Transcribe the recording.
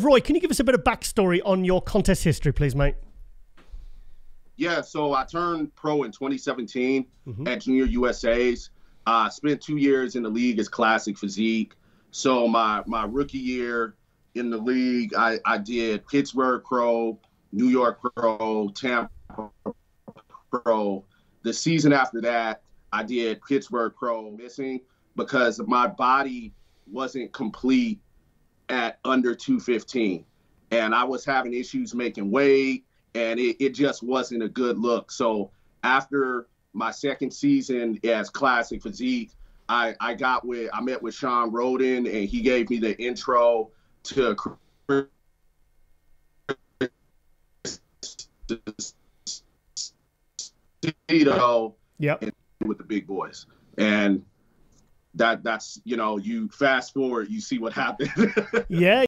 Roy, can you give us a bit of backstory on your contest history, please, mate? Yeah, so I turned pro in 2017 mm-hmm. at Junior USA's. I uh, spent two years in the league as classic physique. So my my rookie year in the league, I, I did Pittsburgh Pro, New York Pro, Tampa Pro. The season after that, I did Pittsburgh Pro missing because my body wasn't complete at under 215. And I was having issues making weight, and it, it just wasn't a good look. So after my second season as Classic Physique, I, I got with I met with Shawn Rhoden and he gave me the intro to Tito yep. with the big boys. And that that's you know, you fast forward, you see what happened. yeah.